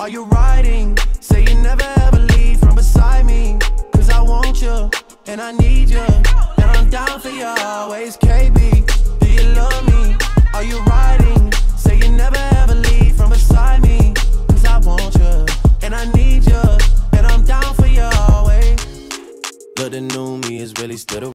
Are you riding? Say you never ever leave from beside me. Cause I want you, and I need you. And I'm down for you always, KB. Do you love me? Are you riding? Say you never ever leave from beside me. Cause I want you, and I need you. And I'm down for you always. But the new me is really still the